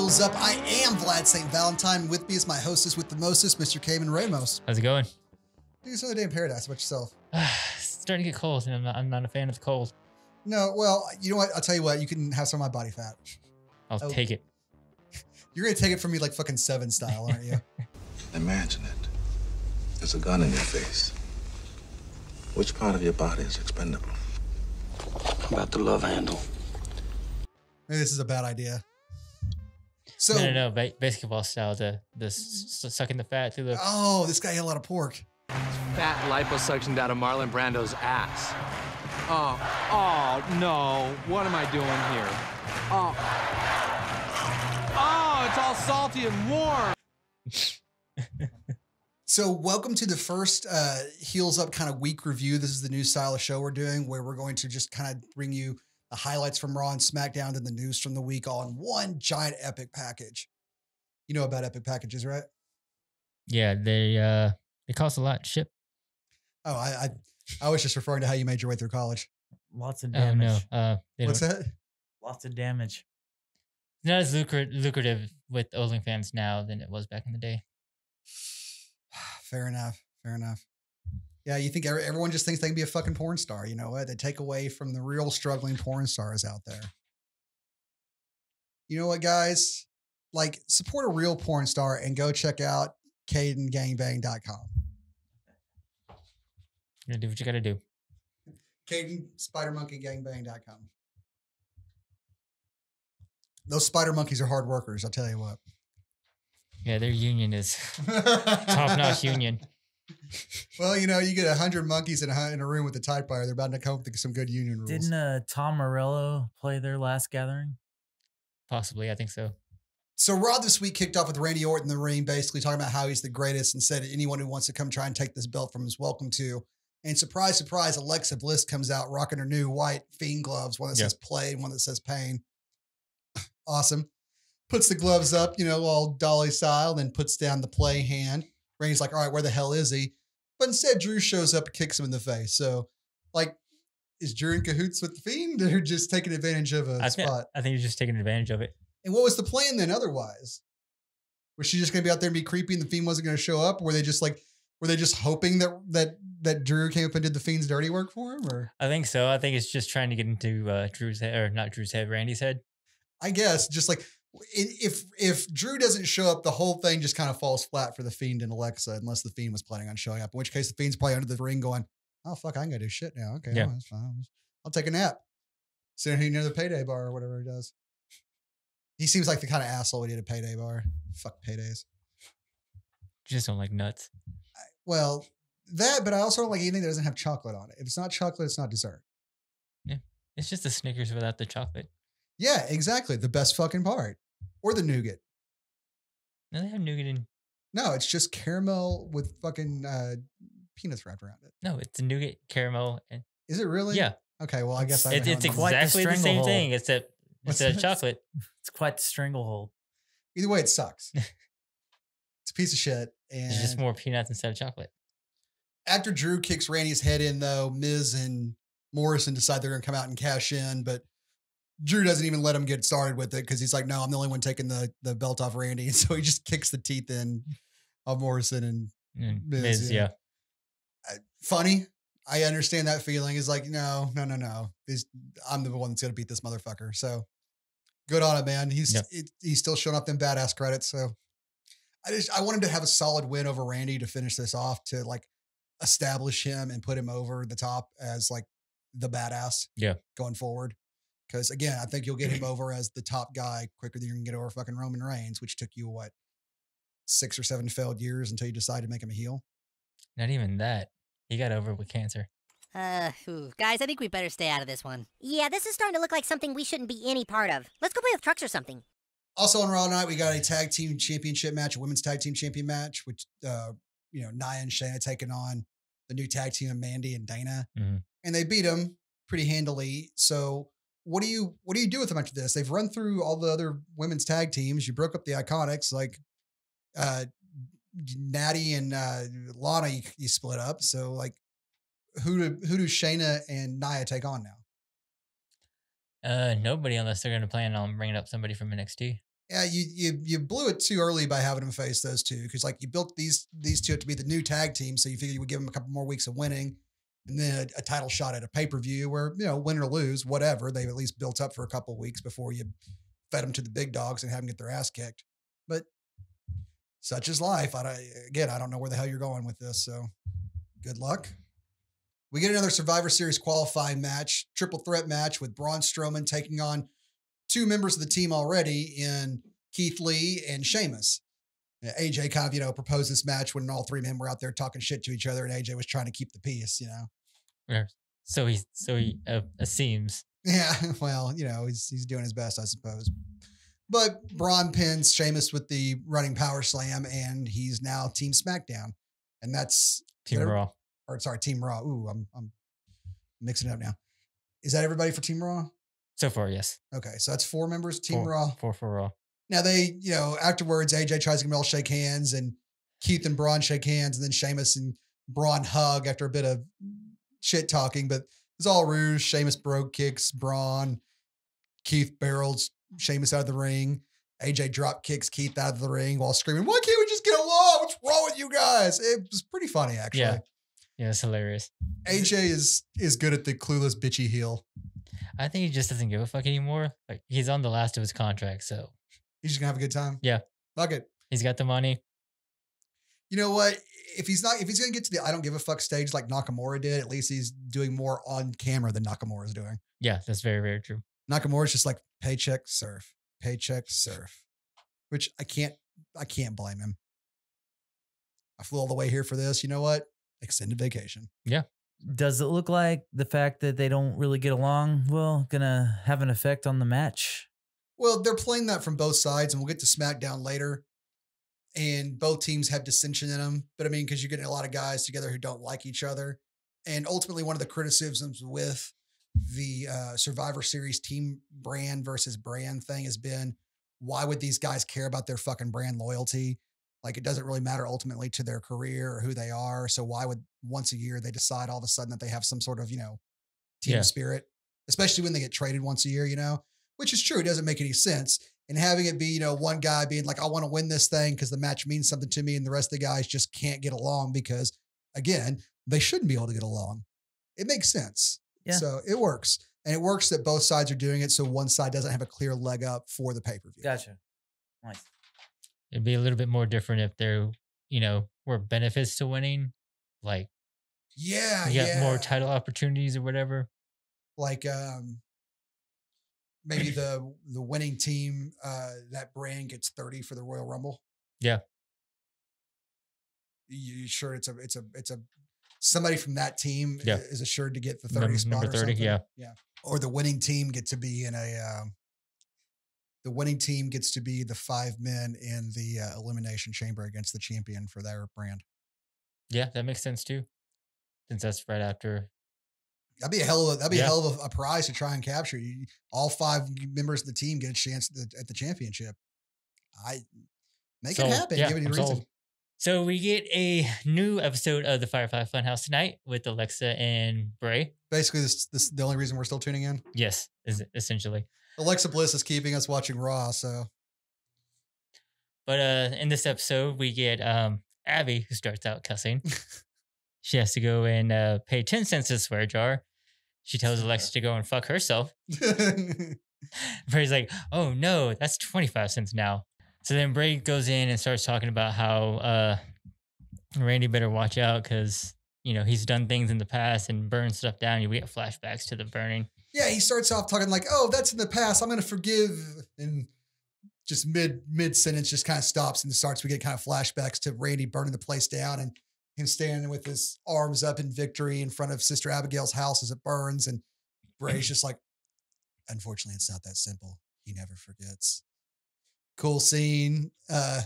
Heels Up. I am Vlad St. Valentine. With me is my hostess with the mostest, Mr. Caidan Ramos. How's it going? Do another day in paradise about yourself. it's starting to get cold, and I'm not, I'm not a fan of the cold. No, well, you know what? I'll tell you what. You can have some of my body fat. I'll Oh. take it. You're gonna take it from me like fucking seven style, aren't you? Imagine it. There's a gun in your face. Which part of your body is expendable? How about the love handle? Maybe this is a bad idea. So, no, no, no. Ba- basketball style. The the s- s- sucking the fat through the. oh, this guy ate a lot of pork. Fat liposuctioned out of Marlon Brando's ass. Oh, oh no! What am I doing here? Oh, oh, it's all salty and warm. So, welcome to the first uh, Heels Up kind of week review. This is the new style of show we're doing where we're going to just kind of bring you the highlights from Raw and SmackDown and the news from the week all in one giant epic package. You know about epic packages, right? Yeah, they uh they cost a lot to ship. Oh, I, I, I was just referring to how you made your way through college. Lots of Oh damage. no, uh, What's don't, that? Lots of damage. not as lucrative lucrative with OnlyFans now than it was back in the day. Fair enough. Fair enough. Yeah, you think everyone just thinks they can be a fucking porn star. You know what? They take away from the real struggling porn stars out there. You know what, guys? Like, support a real porn star and go check out CadenGangbang.com. You gotta do what you gotta do. Caidan SpiderMonkeyGangbang.com. Those spider monkeys are hard workers, I'll tell you what. Yeah, their union is top notch union. Well, you know, you get a hundred monkeys in a, in a room with a typewriter. They're about to come up with some good union rules. Didn't uh, Tom Morello play their last gathering? Possibly, I think so. So Raw this week kicked off with Randy Orton in the ring, basically talking about how he's the greatest and said anyone who wants to come try and take this belt from him is welcome to. And surprise, surprise, Alexa Bliss comes out rocking her new white fiend gloves, one that Yeah. says play and one that says pain. awesome. Puts the gloves up, you know, all dolly style, then puts down the play hand. Randy's like, all right, where the hell is he? But instead, Drew shows up and kicks him in the face. So, like, is Drew in cahoots with the fiend or just taking advantage of a I think spot? I think you're just taking advantage of it. And what was the plan then otherwise? Was she just gonna be out there and be creepy and the fiend wasn't gonna show up? Were they just like were they just hoping that that that Drew came up and did the fiend's dirty work for him? Or I think so. I think it's just trying to get into uh, Drew's head, or not Drew's head, Randy's head. I guess just like if if Drew doesn't show up, the whole thing just kind of falls flat for the fiend and Alexa, unless the fiend was planning on showing up. In which case the fiend's probably under the ring going, Oh fuck, I can go do shit now. Okay, Yeah. well, that's fine. I'll, take a nap. Sitting here near the payday bar or whatever he does. He seems like the kind of asshole we did a payday bar. Fuck paydays. Just don't like nuts. Well, that, but I also don't like anything that doesn't have chocolate on it. If it's not chocolate, it's not dessert. Yeah, It's just the Snickers without the chocolate. Yeah, exactly. The best fucking part. Or the nougat. No, they have nougat in. No, it's just caramel with fucking uh, peanuts wrapped around it. No, it's a nougat, caramel, and Is it really? yeah, Okay, well, I guess I it, it's quite the exactly the, same thing except instead of chocolate. It's quite the stranglehold. Either way, it sucks. it's a piece of shit. And It's just more peanuts instead of chocolate. after Drew kicks Randy's head in, though, Miz and Morrison decide they're going to come out and cash in, but Drew doesn't even let him get started with it because he's like, no, I'm the only one taking the, the belt off Randy. And so he just kicks the teeth in of Morrison and Mm, Miz, Miz, yeah. yeah. funny. I understand that feeling. Is like, no, no, no, no. This, I'm the one that's gonna beat this motherfucker. So good on it, man. He's Yep. it, he's still showing up them badass credits. So I just I want him to have a solid win over Randy to finish this off to like establish him and put him over the top as like the badass. Yeah. going forward. Because again, I think you'll get him over as the top guy quicker than you can get over fucking Roman Reigns, which took you what six or seven failed years until you decided to make him a heel. Not even that. He got over with cancer. Uh, ooh. guys, I think we better stay out of this one. Yeah, this is starting to look like something we shouldn't be any part of. Let's go play with trucks or something. Also on Raw tonight, we got a tag team championship match, a women's tag team champion match, which uh, you know, Nia and Shayna taking on the new tag team of Mandy and Dana. Mhm. And they beat them pretty handily. So what do you what do you do with them after this? They've run through all the other women's tag teams. You broke up the iconics like uh Natty and uh Lana you, you split up. So like who do who do Shayna and Nia take on now? Uh, nobody unless they're gonna plan on bringing up somebody from NXT. Yeah, you you you blew it too early by having them face those two because like you built these these two up to be the new tag team, so you figured you would give them a couple more weeks of winning, and then a, a title shot at a pay per view where you know win or lose, whatever they've at least built up for a couple weeks before you fed them to the big dogs and have them get their ass kicked. But such is life. I again, I don't know where the hell you're going with this, so good luck. We get another Survivor Series qualifying match, triple threat match with Braun Strowman taking on two members of the team already in Keith Lee and Sheamus. AJ kind of, you know, proposed this match when all three men were out there talking shit to each other, and AJ was trying to keep the peace, you know. Or so he so he uh, assumes. Yeah, well, you know, he's he's doing his best, I suppose. But Braun pins Sheamus with the running power slam, and he's now Team SmackDown, and that's Team Raw. or sorry, Team Raw. Ooh, I'm I'm mixing it up now. Is that everybody for Team Raw? So far, yes. Okay, so that's four members Team four, Raw. Four for Raw. Now they, you know, afterwards, AJ tries to get all shake hands, and Keith and Braun shake hands, and then Sheamus and Braun hug after a bit of shit talking. But it's all ruse. Sheamus broke kicks Braun. Keith barrels mm. Sheamus out of the ring. AJ drop kicks Keith out of the ring while screaming, "Why can't we just get along? What's wrong with you guys?" It was pretty funny, actually. Yeah. Yeah, it's hilarious. AJ is is good at the clueless bitchy heel. I think he just doesn't give a fuck anymore. Like he's on the last of his contract, so He's just gonna have a good time. Yeah. fuck it. he's got the money. You know what? If he's not, if he's gonna get to the I don't give a fuck stage like Nakamura did, at least he's doing more on camera than Nakamura is doing. Yeah, that's very very true. Nakamura's just like paycheck surf, paycheck surf, which I can't, I can't blame him. I flew all the way here for this. You know what? Extended vacation. Yeah. Does it look like the fact that they don't really get along, well, gonna have an effect on the match? Well, they're playing that from both sides, and we'll get to SmackDown later. And both teams have dissension in them. But I mean, because you're getting a lot of guys together who don't like each other. And ultimately, one of the criticisms with the uh, Survivor Series team brand versus brand thing has been why would these guys care about their fucking brand loyalty? Like, it doesn't really matter ultimately to their career or who they are. So, why would once a year they decide all of a sudden that they have some sort of, you know, team Yeah. spirit, especially when they get traded once a year, you know? which is true. It doesn't make any sense. And having it be, you know, one guy being like, I want to win this thing because the match means something to me, and the rest of the guys just can't get along because, again, they shouldn't be able to get along. It makes sense. Yeah. So it works. And it works that both sides are doing it so one side doesn't have a clear leg up for the pay per view. Gotcha. Nice. It'd be a little bit more different if there, you know, were benefits to winning, like Yeah. you got yeah. more title opportunities or whatever. like um maybe the the winning team uh that brand gets 30 for the Royal Rumble. Yeah. You sure it's a it's a it's a somebody from that team Yeah. is assured to get the Num- 30 spot number or 30, something? yeah. Yeah. Or the winning team get to be in a um the winning team gets to be the five men in the uh, elimination chamber against the champion for their brand. Yeah, that makes sense too. Since that's right after. That'd be a hell of a, that'd be a hell of a, a prize to try and capture. You, all five members of the team get a chance at the, at the championship. I make Sold. it happen. Yeah, Give it a I'm reason. sold. So we get a new episode of the Firefly Funhouse tonight with Alexa and Bray. Basically, this this the only reason we're still tuning in. Yes, is essentially. Alexa Bliss is keeping us watching Raw. So But uh in this episode, we get um Abby who starts out cussing. she has to go and uh, pay ten cents to the swear jar. She tells Alexa to go and fuck herself. Bray's like, "Oh no, that's twenty five cents now." So then Bray goes in and starts talking about how uh, Randy better watch out because you know he's done things in the past and burned stuff down. We get flashbacks to the burning. yeah, he starts off talking like, "Oh, that's in the past. I'm going to forgive," and just mid mid sentence just kind of stops and starts. We get kind of flashbacks to Randy burning the place down and him standing with his arms up in victory in front of Sister Abigail's house as it burns, and Bray's just like, "Unfortunately, it's not that simple. He never forgets." Cool scene. Uh,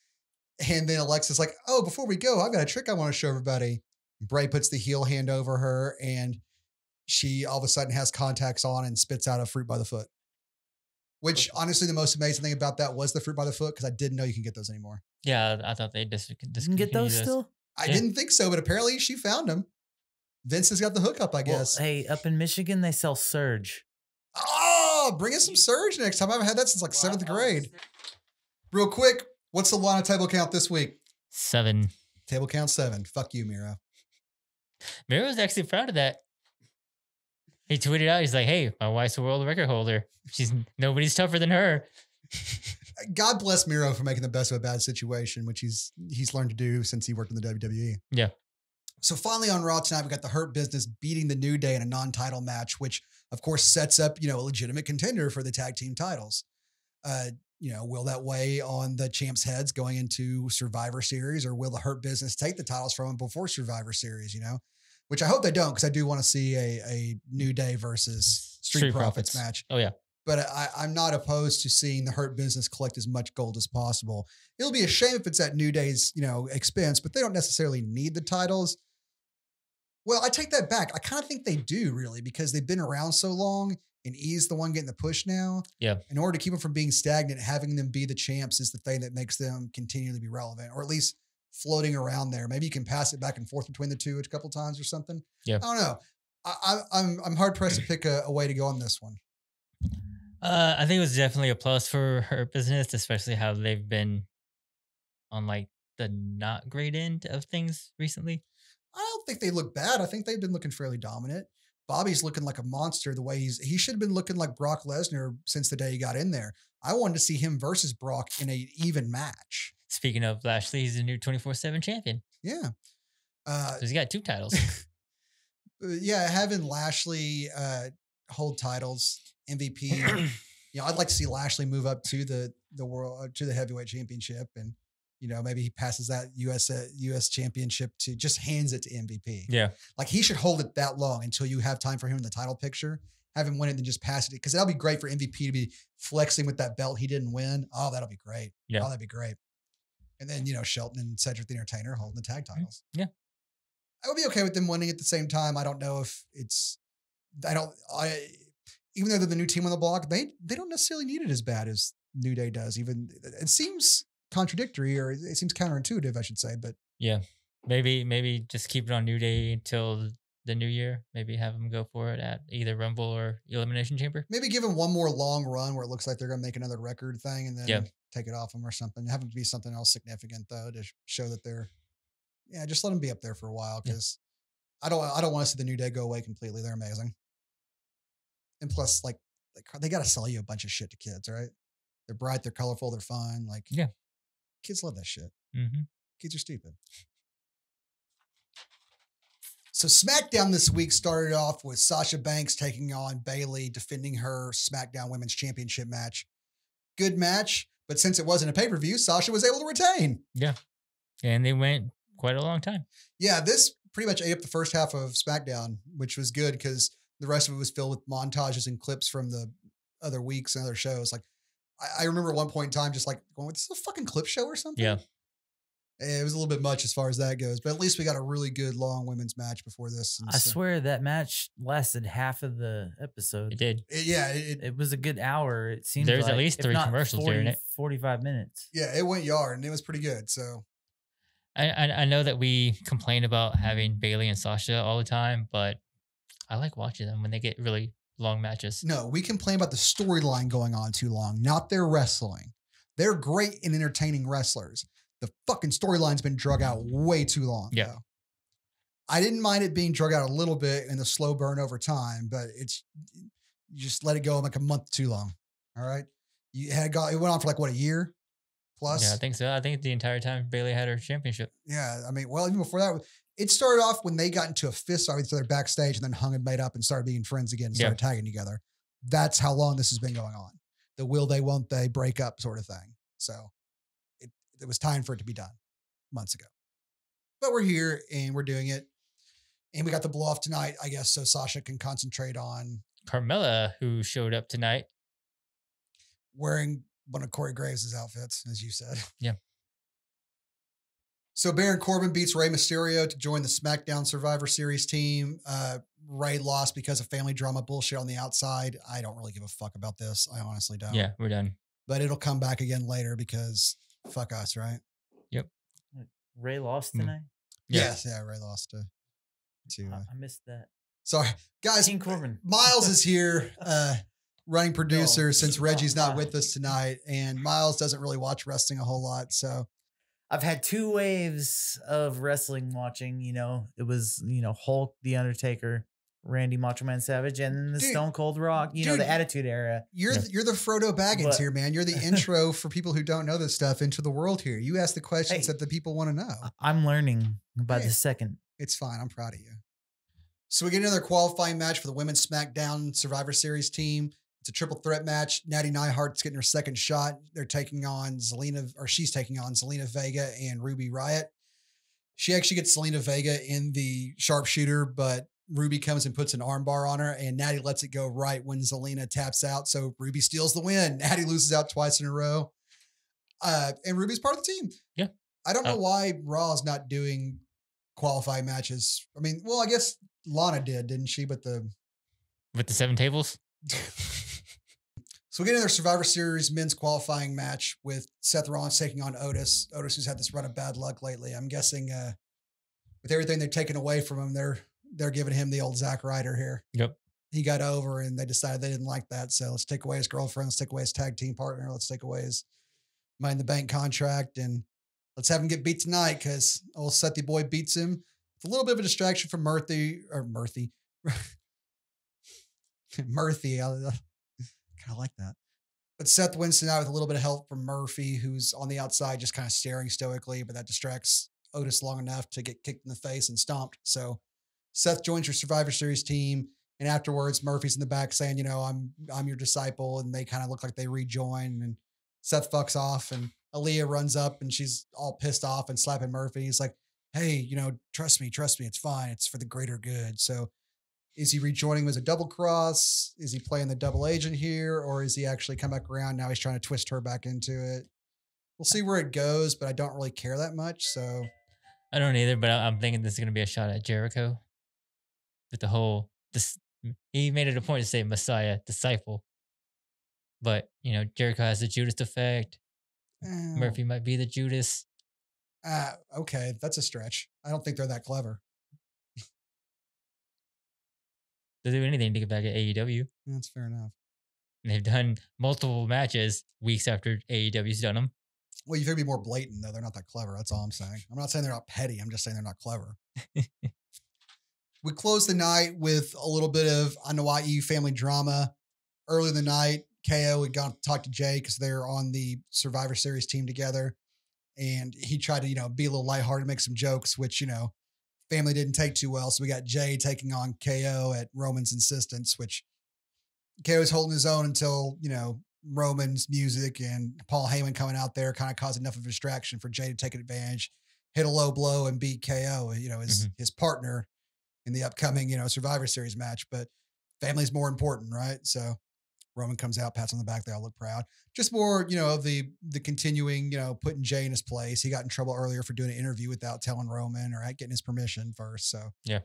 and then Alexa's like, "Oh, before we go, I've got a trick I want to show everybody." Bray puts the heel hand over her, and she all of a sudden has contacts on and spits out a fruit by the foot. Which honestly, the most amazing thing about that was the fruit by the foot because I didn't know you can get those anymore. Yeah, I thought they dis- You can get discontinued those still? I Yeah. didn't think so, but apparently she found him. Vince has got the hookup, I Well, guess. hey, up in Michigan, they sell Surge. oh, Oh, bring us some surge next time. I haven't had that since like seventh grade. Real quick, what's the Lana table count this week? Seven. Table count seven. Fuck you, Miro. Miro was actually proud of that. He tweeted out, he's like, "Hey, my wife's a world record holder. She's nobody's tougher than her." God bless Miro for making the best of a bad situation, which he's he's learned to do since he worked in the WWE. Yeah. So finally on Raw tonight, we got the Hurt Business beating the New Day in a non-title match, which of course sets up you know a legitimate contender for the tag team titles. Uh, you know, will that weigh on the champs' heads going into Survivor Series, or will the Hurt Business take the titles from them before Survivor Series? You know, which I hope they don't, because I do want to see a a New Day versus Street, Street Profits, Profits. match Oh yeah. But I, I'm not opposed to seeing the Hurt Business collect as much gold as possible. It'll be a shame if it's at New Day's, you know, expense, but they don't necessarily need the titles. Well, I take that back. I kind of think they do really because they've been around so long, and E's the one getting the push now. Yeah. In order to keep them from being stagnant, having them be the champs is the thing that makes them continually be relevant, or at least floating around there. Maybe you can pass it back and forth between the two a couple times or something. Yeah. I don't know. I, I, I'm I'm hard pressed to pick a, a way to go on this one. Uh, I think it was definitely a plus for Hurt Business, especially how they've been on like the not great end of things recently. I don't think they look bad. I think they've been looking fairly dominant. Bobby's looking like a monster the way he's he should have been looking like Brock Lesnar since the day he got in there. I wanted to see him versus Brock in a even match. Speaking of Lashley, he's a new 24 7 champion. Yeah. Uh, He's got two titles. uh, yeah, having Lashley uh, hold titles, MVP. you know, I'd like to see Lashley move up to the the world uh, to the heavyweight championship, and you know maybe he passes that US uh, US championship to just hands it to MVP. yeah. Like he should hold it that long until you have time for him in the title picture. Have him win it and then just pass it because that'll be great for MVP to be flexing with that belt he didn't win. Oh, that'll be great. Yeah. Oh, that'd be great. And then you know Shelton and Cedric the Entertainer holding the tag titles. Mm, yeah. I would be okay with them winning at the same time. I don't know if it's. I don't. I even though they're the new team on the block, they they don't necessarily need it as bad as New Day does. Even it seems contradictory or it seems counterintuitive, I should say. But Yeah. Maybe maybe just keep it on New Day until the new year. Maybe have them go for it at either Rumble or Elimination Chamber. maybe give them one more long run where it looks like they're going to make another record thing and then Yeah. take it off them or something. Have them be something else significant though to show that they're, yeah, just let them be up there for a while Yeah. because I don't, I don't want to see the new day go away completely. They're amazing. And plus, like, they got to sell you a bunch of shit to kids, right? They're bright, they're colorful, they're fun. Like, Yeah. kids love that shit. Mm-hmm. Kids are stupid. So SmackDown this week started off with Sasha Banks taking on Bayley, defending her SmackDown Women's Championship match. Good match, but since it wasn't a pay per view, Sasha was able to retain. Yeah, and they went quite a long time. Yeah, this pretty much ate up the first half of SmackDown, which was good because the rest of it was filled with montages and clips from the other weeks and other shows. Like, I, I remember at one point in time just like going, "This is a fucking clip show or something." Yeah. it was a little bit much as far as that goes, but at least we got a really good long women's match before this. and I so- swear that match lasted half of the episode. It did. It- yeah, it, it- It was a good hour. It seemed There's at least three not commercials during it. 45 minutes. yeah, it went yard and it was pretty good. So I, I I know that we complain about having Bayley and Sasha all the time, but I like watching them when they get really long matches. no, we complain about the storyline going on too long, not their wrestling. They're great and entertaining wrestlers. The fucking storyline's been drug out way too long. Yeah. though. I didn't mind it being drug out a little bit in the slow burn over time, but it's you just let it go like a month too long. All right. You had got it went on for like what a year plus. Yeah, I think so. I think the entire time Bayley had her championship. Yeah, I mean, well, even before that, it started off when they got into a fist fight with each other backstage, and then hung and made up and started being friends again, and Yeah. started tagging together. That's how long this has been going on. The will they, won't they break up sort of thing. So it, it was time for it to be done months ago. But we're here and we're doing it, and we got the blow off tonight, I guess, so Sasha can concentrate on Carmella, who showed up tonight, wearing one of Corey Graves' outfits, as you said. Yeah. So Baron Corbin beats Rey Mysterio to join the SmackDown Survivor Series team. Uh, Rey lost because of family drama bullshit on the outside. I don't really give a fuck about this. I honestly don't. yeah, we're done. But it'll come back again later because fuck us, right? Yep. Rey lost Mm. tonight. Yeah. Yes. Yeah. Rey lost to. to I, uh, I missed that. sorry, guys. King Corbin. Miles is here. Uh, running producer No. since Reggie's not Ah. with us tonight, and Miles doesn't really watch wrestling a whole lot. So I've had two waves of wrestling watching. You know, it was you know Hulk, The Undertaker, Randy Macho Man Savage, and then the Dude, Stone Cold Rock. You know, the Attitude Era. you're Yeah. the, you're the Frodo Baggins But- here, man. You're the intro for people who don't know this stuff into the world here. You ask the questions Hey. that the people want to know. I- I'm learning by Hey. the second. It's fine. I'm proud of you. So we get another qualifying match for the women's SmackDown Survivor Series team. It's a triple threat match. Natty Neidhart's getting her second shot. They're taking on Zelina, or she's taking on Zelina Vega and Ruby Riott. She actually gets Zelina Vega in the sharpshooter, but Ruby comes and puts an armbar on her, and Natty lets it go right when Zelina taps out. So Ruby steals the win. Natty loses out twice in a row. Uh, and Ruby's part of the team. Yeah. I don't know Oh. why Raw's not doing qualifying matches. I mean, well, I guess Lana did, didn't she? But the With the seven tables? so we get another Survivor Series men's qualifying match with Seth Rollins taking on Otis. Otis, who's had this run of bad luck lately. I'm guessing uh, with everything they're taking away from him, they're they're giving him the old Zack Ryder here. Yep. He got over, and they decided they didn't like that. So let's take away his girlfriend. Let's take away his tag team partner. Let's take away his mind in the bank contract, and let's have him get beat tonight because old Sethy boy beats him. It's a little bit of a distraction from Murthy or Murthy. Murthy. I, like that. But Seth wins tonight with a little bit of help from Murphy, who's on the outside just kind of staring stoically, but that distracts Otis long enough to get kicked in the face and stomped. So Seth joins your Survivor Series team. And afterwards, Murphy's in the back saying, you know, I'm I'm your disciple. And they kind of look like they rejoin. And Seth fucks off. And Aalyah runs up and she's all pissed off and slapping Murphy. He's like, hey, you know, trust me, trust me, it's fine. It's for the greater good. So is he rejoining him as a double cross? Is he playing the double agent here? Or is he actually come back around? Now he's trying to twist her back into it. We'll see where it goes, but I don't really care that much. So I don't either, but I'm thinking this is going to be a shot at Jericho. With the whole, this, he made it a point to say Messiah, disciple. But, you know, Jericho has the Judas effect. eh, Murphy might be the Judas. ah, okay, that's a stretch. I don't think they're that clever. They'll do anything to get back at AEW. That's fair enough. And they've done multiple matches weeks after AEW's done them. Well, you could be more blatant though. They're not that clever. That's all I'm saying. I'm not saying they're not petty. I'm just saying they're not clever. we close the night with a little bit of Anoa'i family drama. Early in the night, KO had gone to talk to Jey because they're on the Survivor Series team together. And he tried to, you know, be a little lighthearted, make some jokes, which, you know, family didn't take too well. So we got Jey taking on KO at Roman's insistence, which KO was holding his own until, you know, Roman's music and Paul Heyman coming out there kind of caused enough of a distraction for Jey to take advantage, hit a low blow and beat KO, you know, his mm-hmm. his partner in the upcoming, you know, Survivor Series match. But family's more important, right? So Roman comes out, pats on the back, they all look proud. Just more, you know, of the the continuing, you know, putting Jey in his place. He got in trouble earlier for doing an interview without telling Roman or getting his permission first. So Yeah.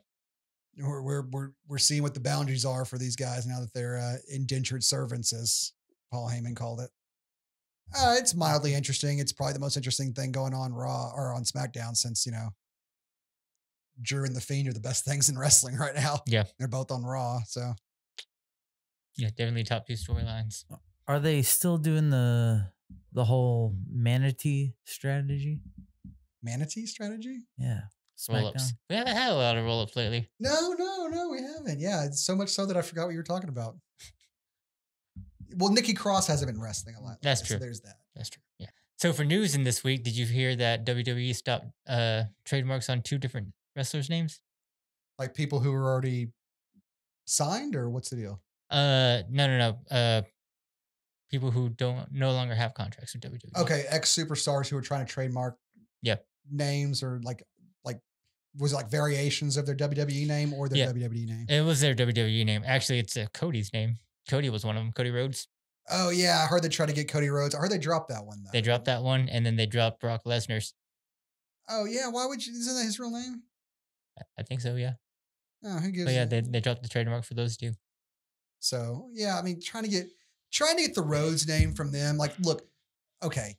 we're we're we're, we're seeing what the boundaries are for these guys now that they're uh, indentured servants, as Paul Heyman called it. Uh, it's mildly interesting. It's probably the most interesting thing going on Raw or on SmackDown since you know Drew and the Fiend are the best things in wrestling right now. Yeah. they're both on Raw, so Yeah, definitely top two storylines. Are they still doing the the whole manatee strategy? manatee strategy. Yeah. Roll ups. We haven't had a lot of roll ups lately. No, no, no, we haven't. Yeah, it's so much so that I forgot what you were talking about. Well, Nikki Cross hasn't been wrestling a lot. That's true. So there's that. That's true. Yeah. So for news in this week, did you hear that WWE stopped uh, trademarks on two different wrestlers' names? Like people who were already signed, or what's the deal? Uh, no, no, no. Uh, people who don't no longer have contracts with WWE. Okay, ex superstars who are trying to trademark Yeah. names or like like was it like variations of their WWE name or their Yeah. WWE name? It was their WWE name. Actually, it's uh, Cody's name. Cody was one of them. Cody Rhodes. Oh yeah, I heard they tried to get Cody Rhodes. I heard they dropped that one though. They dropped that one, and then they dropped Brock Lesnar's. Oh yeah, why would you? Isn't that his real name? I- think so. Yeah. Oh, who gives? But yeah, they, they dropped the trademark for those two. So yeah, I mean, trying to get trying to get the Rhodes name from them. Like, look, okay,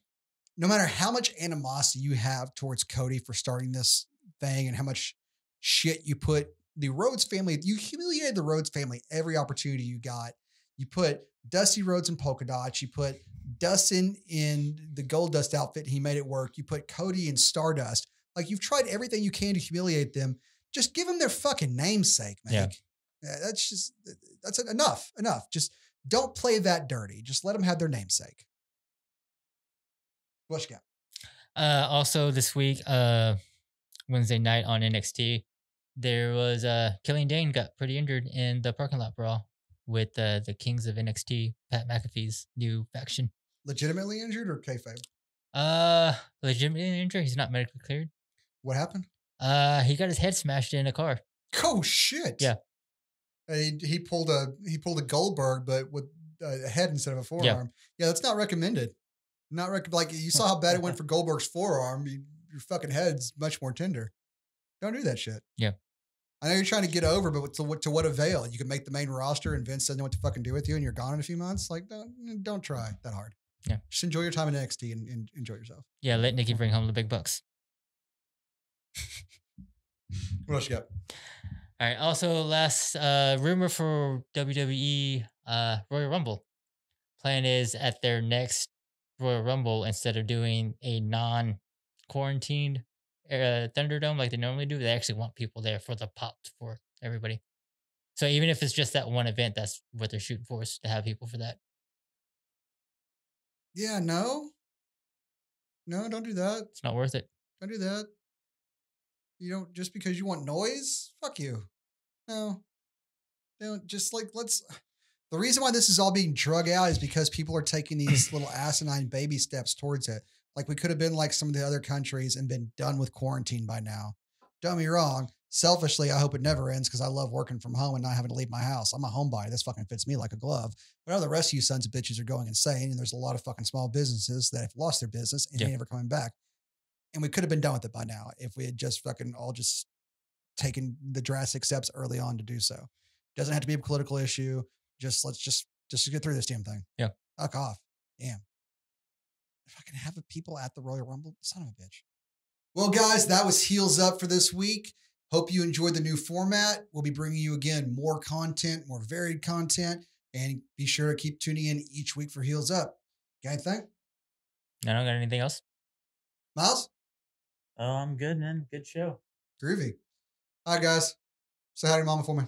no matter how much animosity you have towards Cody for starting this thing and how much shit you put the Rhodes family, you humiliated the Rhodes family every opportunity you got. You put Dusty Rhodes in polka dots. You put Dustin in the gold dust outfit. He made it work. You put Cody in Stardust. Like you've tried everything you can to humiliate them. Just give them their fucking namesake, man. Yeah. That's just that's enough. Enough. Just don't play that dirty. Just let them have their namesake. What you got? Uh, also this week, uh, Wednesday night on NXT, there was uh, Killian Dain got pretty injured in the parking lot brawl with uh, the Kings of NXT, Pat McAfee's new faction. Legitimately injured or kayfabe? Uh, legitimately injured. He's not medically cleared. What happened? Uh, he got his head smashed in a car. Oh shit! Yeah. And he, he pulled a he pulled a Goldberg, but with uh, a head instead of a forearm. Yeah, that's not recommended. Not rec- like you saw how bad it went for Goldberg's forearm. You, your fucking head's much more tender. Don't do that shit. Yeah. I know you're trying to get over, but to what to what avail? You can make the main roster, and Vince doesn't know what to fucking do with you, and you're gone in a few months. Like, don't don't try that hard. Yeah. Just enjoy your time in NXT and, and enjoy yourself. Yeah, let Nikki bring home the big bucks. What else you got? All right. Also, last uh, rumor for WWE uh, Royal Rumble. Plan is at their next Royal Rumble, instead of doing a non quarantined uh, Thunderdome like they normally do, they actually want people there for the pop for everybody. So even if it's just that one event, that's what they're shooting for is to have people for that. Yeah, no, no, don't do that. It's not worth it. Don't do that. You don't just because you want noise. Fuck you. No, don't just like let's. The reason why this is all being drug out is because people are taking these little asinine baby steps towards it. Like we could have been like some of the other countries and been done with quarantine by now. Don't me wrong. Selfishly, I hope it never ends because I love working from home and not having to leave my house. I'm a homebody. This fucking fits me like a glove. But all the rest of you sons of bitches are going insane, and there's a lot of fucking small businesses that have lost their business and Yeah. ain't ever coming back. And we could have been done with it by now if we had just fucking all just taken the drastic steps early on to do so. Doesn't have to be a political issue. Just let's just just get through this damn thing. Yeah. Fuck off. Damn. If I can have people at the Royal Rumble, son of a bitch. Well, guys, that was Heels Up for this week. Hope you enjoyed the new format. We'll be bringing you again more content, more varied content, and be sure to keep tuning in each week for Heels Up. Got anything? I don't got anything else. Miles? Oh, I'm good, man. Good show. Groovy. All right, guys. Say hi to your mama for me.